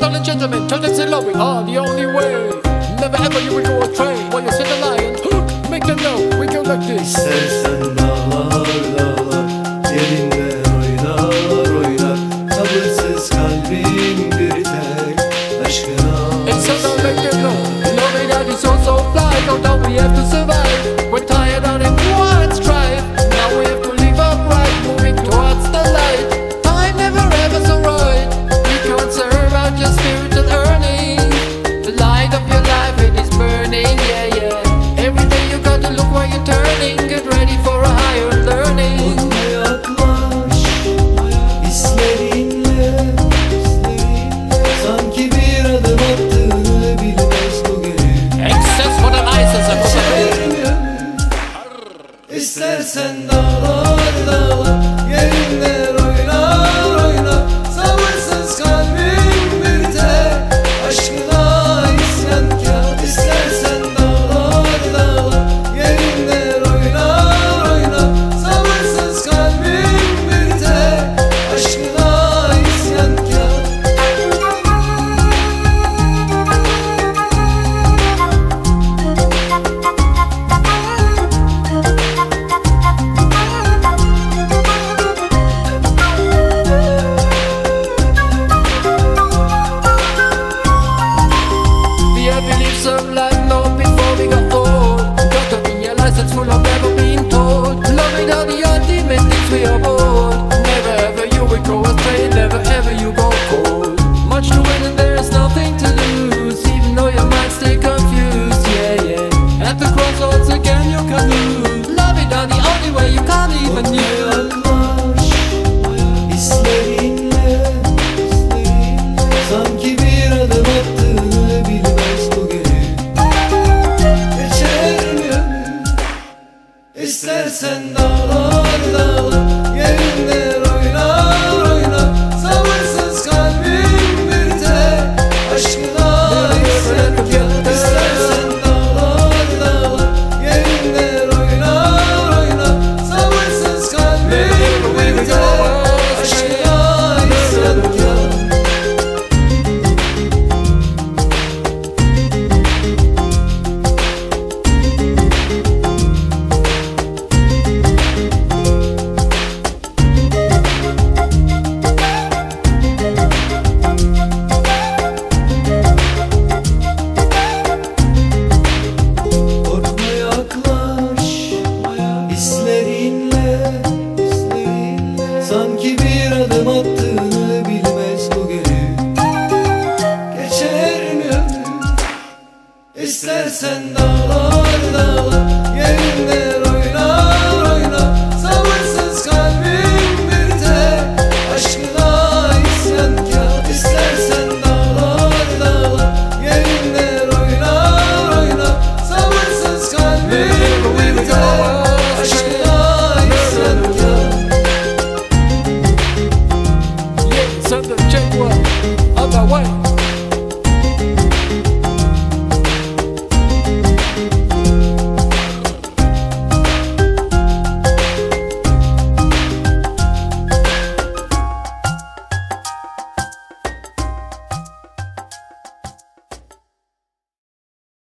darling gentlemen, tell them say love we are ah, the only way. Never ever you will go astray. While you sit the lion, make them know we go like this. descendant. Some like love before we got old. Got a realize it's full of never been told. Loving without the ultimate things we are old. Never ever you will go astray Never ever you go cold. Much to win and there is nothing to lose. Even though your mind stay confused Yeah, yeah. At the crossroads again you can lose Loving without the only way you can't even use İstersen dağlar dağlar yerinde listen.